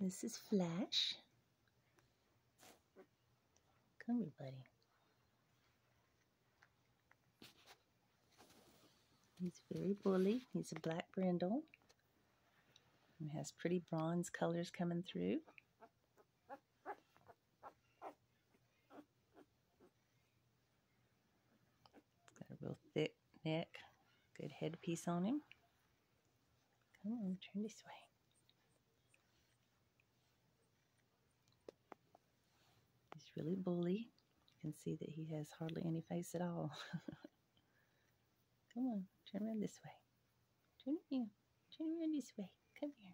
This is Flash. Come here, buddy. He's very bully. He's a black brindle. And has pretty bronze colors coming through. Got a real thick neck, good headpiece on him. Come on, turn this way. He's really bully. You can see that he has hardly any face at all. Come on, turn around this way. Turn around. Turn around this way. Come here.